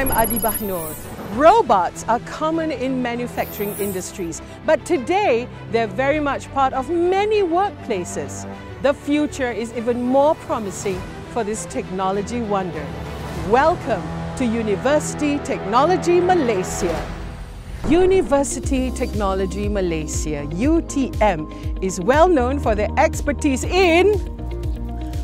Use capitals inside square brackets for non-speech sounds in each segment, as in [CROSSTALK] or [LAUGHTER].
I'm Adi Bahnur. Robots are common in manufacturing industries, but today they're very much part of many workplaces. The future is even more promising for this technology wonder. Welcome to University Technology Malaysia. University Technology Malaysia, UTM, is well known for their expertise in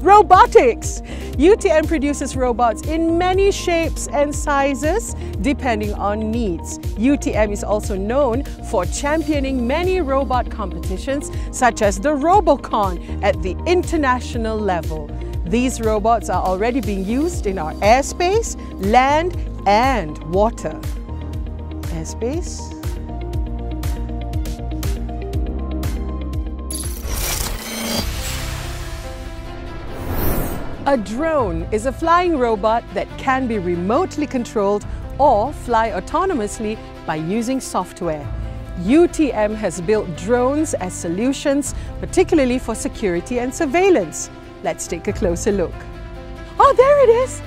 robotics. UTM produces robots in many shapes and sizes depending on needs. UTM is also known for championing many robot competitions such as the Robocon at the international level. These robots are already being used in our airspace, land and water. Airspace, A drone is a flying robot that can be remotely controlled or fly autonomously by using software. UTM has built drones as solutions, particularly for security and surveillance. Let's take a closer look. Oh, there it is!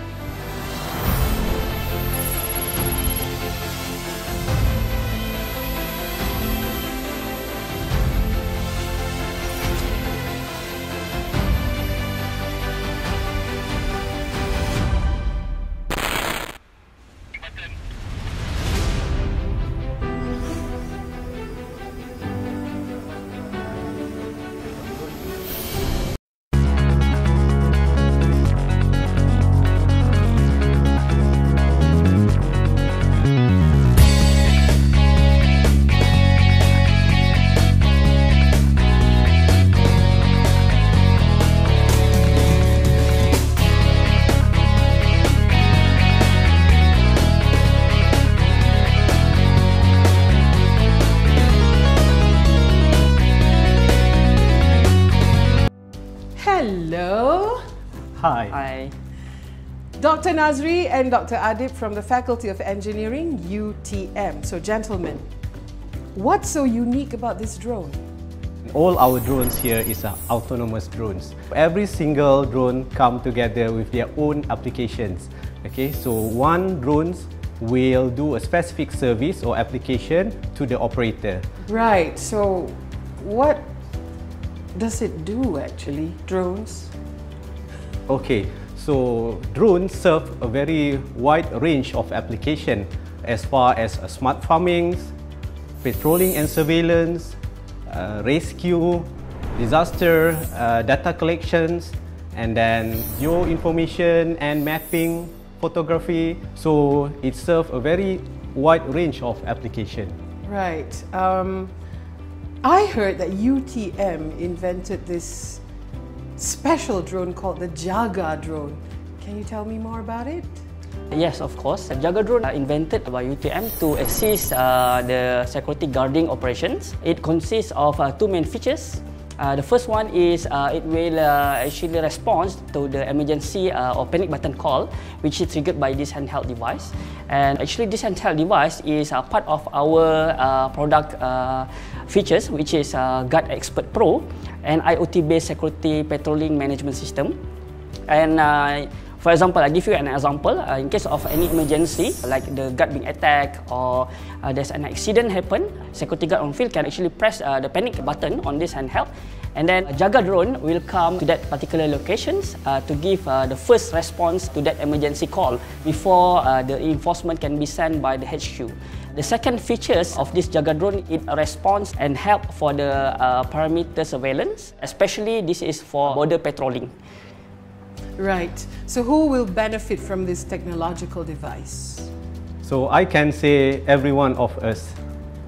Dr. Nazri and Dr. Adib from the Faculty of Engineering, UTM. So, gentlemen, what's so unique about this drone? All our drones here is uh, autonomous drones. Every single drone come together with their own applications. Okay, so one drones will do a specific service or application to the operator. Right, so what does it do actually, drones? Okay, so drones serve a very wide range of application as far as uh, smart farming, patrolling and surveillance, uh, rescue, disaster, uh, data collections, and then geo information and mapping, photography. So it serves a very wide range of application. Right. Um, I heard that UTM invented this special drone called the Jaga drone. Can you tell me more about it? Yes, of course. The Jaga drone are invented by UTM to assist uh, the security guarding operations. It consists of uh, two main features. Uh, the first one is uh, it will uh, actually respond to the emergency uh, or panic button call, which is triggered by this handheld device. And actually, this handheld device is uh, part of our product features, which is Guard Expert Pro, an IoT-based security patrolling management system. And uh, for example, I give you an example. Uh, in case of any emergency, like the guard being attacked or uh, there's an accident happen, security guard on field can actually press uh, the panic button on this handheld, and then a Jaga drone will come to that particular locations uh, to give uh, the first response to that emergency call before uh, the enforcement can be sent by the HQ. The second features of this Jaga drone, it responds and help for the uh, perimeter surveillance, especially this is for border patrolling. Right. So, who will benefit from this technological device? So I can say every one of us.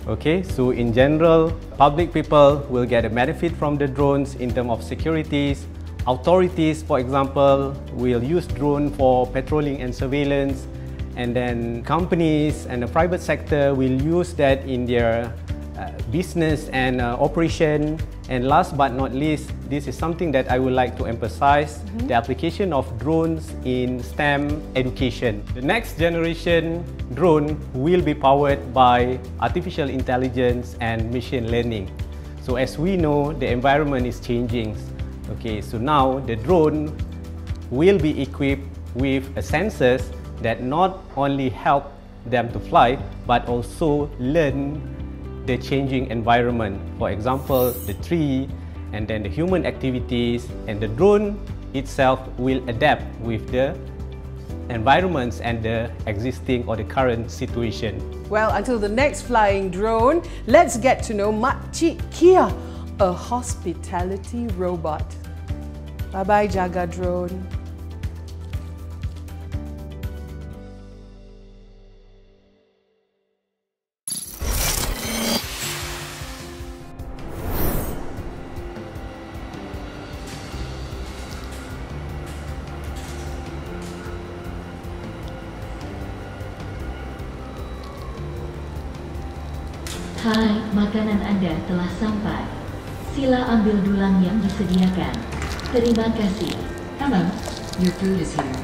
Okay, so in general, public people will get a benefit from the drones in terms of securities. Authorities, for example, will use drone for patrolling and surveillance. And then companies and the private sector will use that in their uh, business and uh, operation. And last but not least, this is something that I would like to emphasize, the application of drones in STEM education. The next generation drone will be powered by artificial intelligence and machine learning. So as we know, the environment is changing. Okay, so now the drone will be equipped with a sensors that not only help them to fly, but also learn the changing environment. For example, the tree, and then the human activities, and the drone itself will adapt with the environments and the existing or the current situation. Well, until the next flying drone, let's get to know Makcik Kia, a hospitality robot. Bye-bye, Jaga Drone. Hai, makanan Anda telah sampai. Sila ambil dulang yang disediakan. Terima kasih. Hello, your food is here.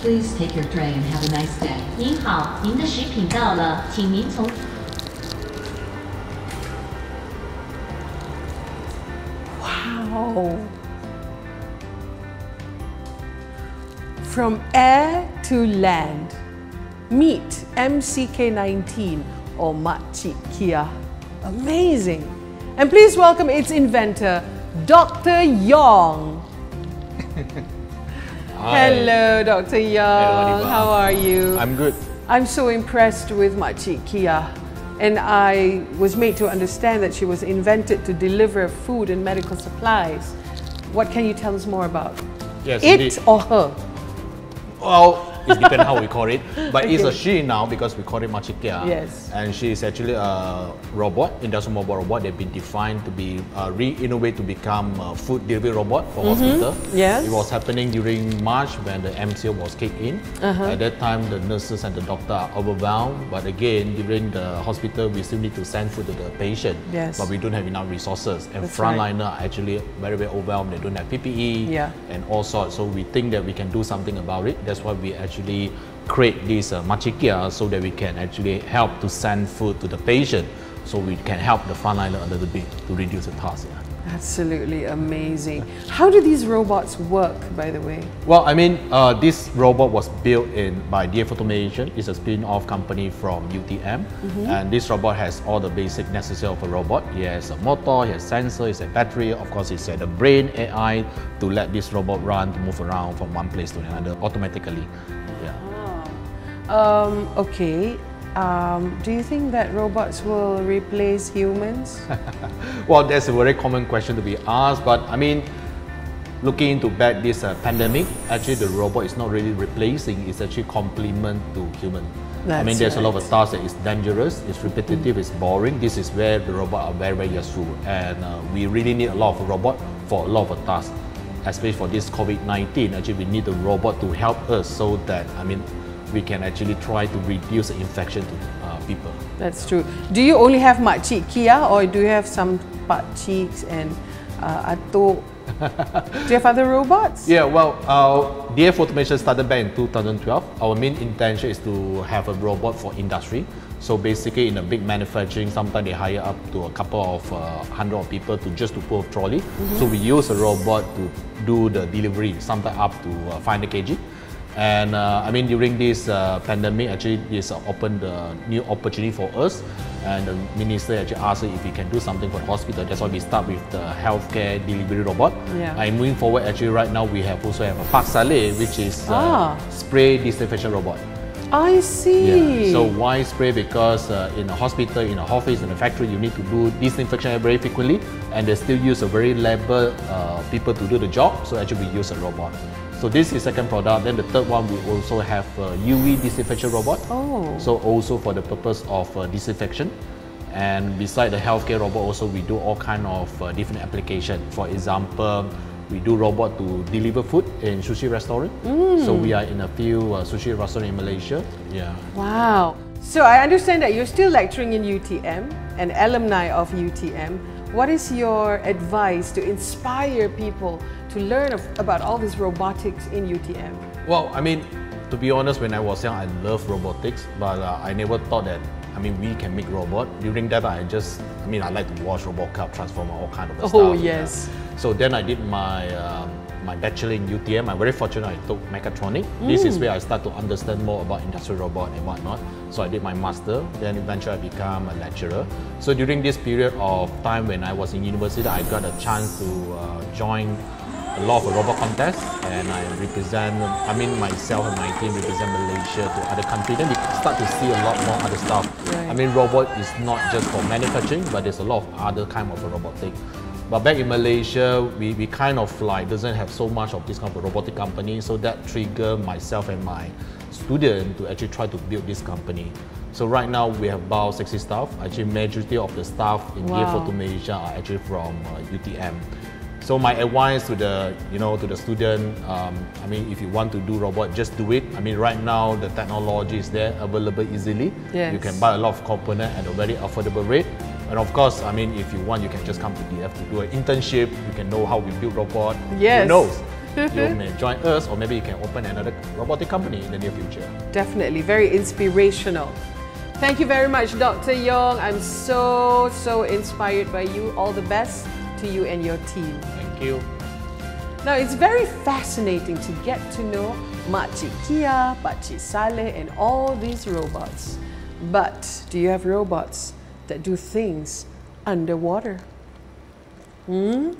Please take your tray and have a nice day. 您好，您的食品到了，请您从 Wow. From air to land, meet MCK19 or Makcik Kia. Amazing. And please welcome its inventor, Dr. Yong. [LAUGHS] Hello, Dr. Yong. Adiba. How are you? I'm good. I'm so impressed with Makcik Kia. And I was made to understand that she was invented to deliver food and medical supplies. What can you tell us more about? Yes, it indeed. or her? Well, it depends how we call it. But it's a she now because we call it Makcik Kia. Yes. And she is actually a robot, industrial mobile robot. They've been defined to be uh, re-innovate to become a food delivery robot for hospital. Mm-hmm. Yes. It was happening during March when the MCO was kicked in. Uh-huh. At that time, the nurses and the doctor are overwhelmed. But again, during the hospital, we still need to send food to the patient. Yes. But we don't have enough resources. And That's right. frontliner are actually very, very overwhelmed. They don't have PPE Yeah. and all sorts. So we think that we can do something about it. That's why we actually create this uh, Makcik Kia so that we can actually help to send food to the patient so we can help the frontliner a little bit to reduce the task. yeah. Absolutely amazing. How do these robots work, by the way? Well, I mean, uh, this robot was built in by DF Automation. It's a spin-off company from UTM, and this robot has all the basic necessary of a robot. It has a motor, it has sensor, has a battery. Of course, it's a the brain AI to let this robot run to move around from one place to another automatically. Yeah. Um, okay. Um, do you think that robots will replace humans? [LAUGHS] Well, that's a very common question to be asked, but I mean, looking into back this uh, pandemic, actually the robot is not really replacing, it's actually complement to human. I mean, That's there's a lot of tasks that is dangerous, it's repetitive, it's boring. This is where the robot are very, very useful, and uh, we really need a lot of robot for a lot of tasks. Especially for this COVID-19, actually we need a robot to help us so that, I mean, we can actually try to reduce the infection to uh, people. That's true. Do you only have Makcik Kia or do you have some Pakciks and uh, Atok? do you have other robots? [LAUGHS] Yeah, well, uh, DF Automation started back in 2012. Our main intention is to have a robot for industry. So basically, in a big manufacturing, sometimes they hire up to a couple of uh, hundred of people to just to pull a trolley. So we use a robot to do the delivery, sometimes up to uh, 500 kg. And uh, I mean, during this uh, pandemic, actually, this uh, opened a new opportunity for us. And the minister actually asked if we can do something for the hospital. That's why we start with the healthcare delivery robot. Yeah. And moving forward, actually, right now we have also have a Pak Saleh, which is Ah. spray disinfection robot. I see. So why spray? Because uh, in a hospital, in a office, in a factory, you need to do disinfection very frequently, and they still use a very labor uh, people to do the job. So actually, we use a robot. So this is second product. Then the third one, we also have UV disinfection robot. Oh. So also for the purpose of uh, disinfection. And beside the healthcare robot, also we do all kind of uh, different application. For example, we do robot to deliver food in sushi restaurant. So we are in a few uh, sushi restaurant in Malaysia. Yeah. Wow. So I understand that you're still lecturing in UTM, an alumni of UTM. What is your advice to inspire people to learn of, about all this robotics in UTM? Well, I mean, to be honest, when I was young, I loved robotics, but uh, I never thought that. I mean, we can make robot. During that, I just, I mean, I like to watch RoboCop, Transformer, all kind of Oh, stuff. Oh yes. So then I did my um, my bachelor in UTM. I'm very fortunate I took mechatronic. This is where I start to understand more about industrial robot and whatnot. So I did my master, then eventually I become a lecturer. So during this period of time when I was in university, I got a chance to uh, join a lot of robot contests and I represent, I mean myself and my team represent Malaysia to other countries. Then we start to see a lot more other stuff. I mean robot is not just for manufacturing, but there's a lot of other kind of robotic. But back in Malaysia, we, we kind of like doesn't have so much of this kind of robotic company, so that triggered myself and my student to actually try to build this company. So right now we have about 60 staff. Actually, majority of the staff in Wow. DF Automation are actually from uh, UTM. So my advice to the you know to the student, um, I mean, if you want to do robot, just do it. I mean, right now the technology is there, available easily. You can buy a lot of component at a very affordable rate. And of course, I mean, if you want, you can just come to DF to do an internship. You can know how we build robot. Yes. Who knows? [LAUGHS] you may join us, or maybe you can open another robotic company in the near future. Definitely, very inspirational. Thank you very much, Dr. Yong. I'm so, so inspired by you. All the best to you and your team. Thank you. Now, it's very fascinating to get to know Makcik Kia, Pakcik Saleh, and all these robots. But do you have robots that do things underwater? Hmm?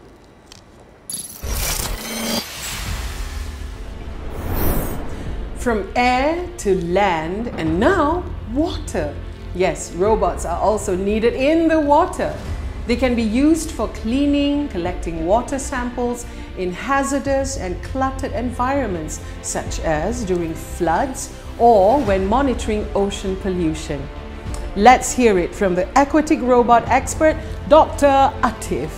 From air to land and now water. Yes, robots are also needed in the water. They can be used for cleaning, collecting water samples in hazardous and cluttered environments, such as during floods or when monitoring ocean pollution. Let's hear it from the aquatic robot expert, Dr. Atif.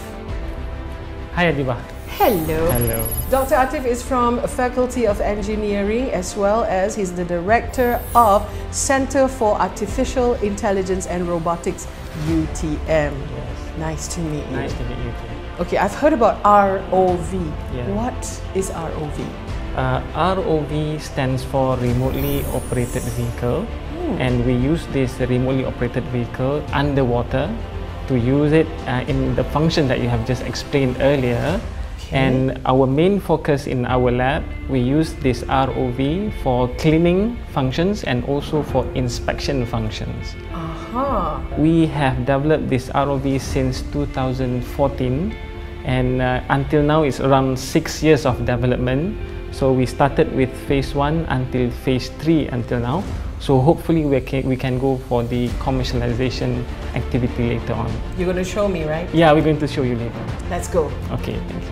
Hi Adiba. Hello. Hello. Dr. Atif is from Faculty of Engineering as well as he's the director of Center for Artificial Intelligence and Robotics, UTM. Yes. Nice to meet you. Nice to meet you too. Okay, I've heard about ROV. Yeah. What is ROV? Uh, ROV stands for Remotely Operated Vehicle. And we use this remotely operated vehicle underwater to use it uh, in the function that you have just explained earlier. And our main focus in our lab, we use this ROV for cleaning functions and also for inspection functions. Aha. We have developed this ROV since 2014 and uh, until now it's around six years of development. So we started with phase one until phase three until now. So hopefully we can, we can go for the commercialization activity later on. You're going to show me, right? Yeah, we're going to show you later. Let's go. Okay, thank you.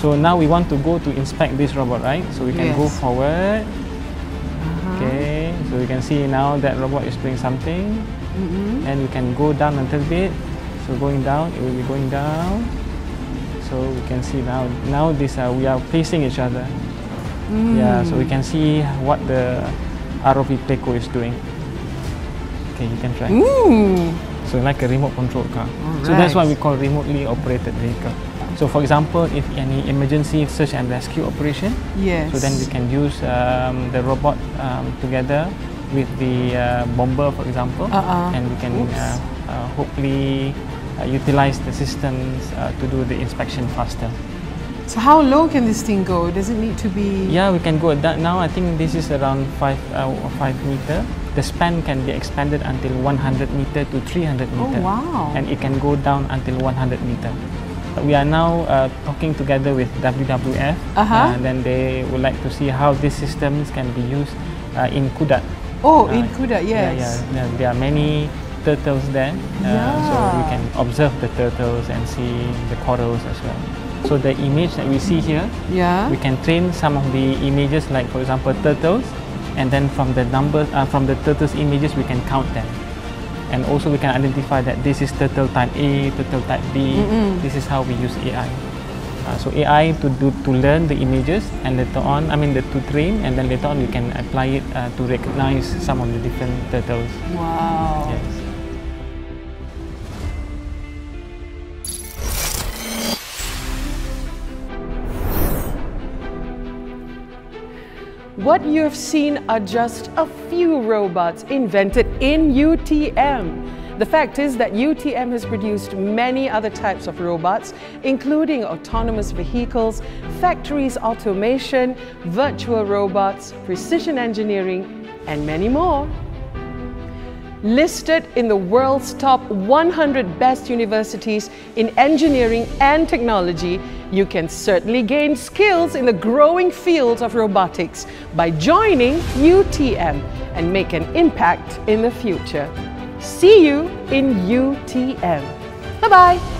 So now we want to go to inspect this robot, right? So we can go Yes. forward. Uh-huh. Okay, so we can see now that robot is doing something. Mm-hmm. And we can go down a little bit. So going down, it will be going down. So we can see now. Now this uh, we are facing each other. Mm. Yeah, so we can see what the ROV Playco is doing. Okay, you can try. So like a remote control car. So that's why we call remotely operated vehicle. So for example, if any emergency search and rescue operation, Yes. so then we can use um, the robot um, together with the uh, Bomba, for example, Uh-uh. and we can uh, uh, hopefully uh, utilize the systems uh, to do the inspection faster. So how low can this thing go? Does it need to be... Yeah, we can go at that now. I think this is around five uh, five meter. The span can be expanded until 100 meter to 300 meter. Oh, wow. and it can go down until 100 meter. We are now uh, talking together with WWF, Uh-huh. and then they would like to see how these systems can be used uh, in Kudat. Oh, Uh, in Kudat, Yeah, yes. yeah, yeah. There are many turtles there, uh, so we can observe the turtles and see the corals as well. So the image that we see here, Yeah. we can train some of the images like for example turtles and then from the numbers uh, from the turtles images we can count them and also we can identify that this is turtle type A, turtle type B. This is how we use AI. Uh, so AI to do to learn the images and later on I mean the, to train and then later on we can apply it uh, to recognize some of the different turtles. Wow. Yes. What you have seen are just a few robots invented in UTM. The fact is that UTM has produced many other types of robots, including autonomous vehicles, factories automation, virtual robots, precision engineering, and many more. Listed in the world's top 100 best universities in engineering and technology, you can certainly gain skills in the growing fields of robotics by joining UTM and make an impact in the future. See you in UTM. Bye-bye.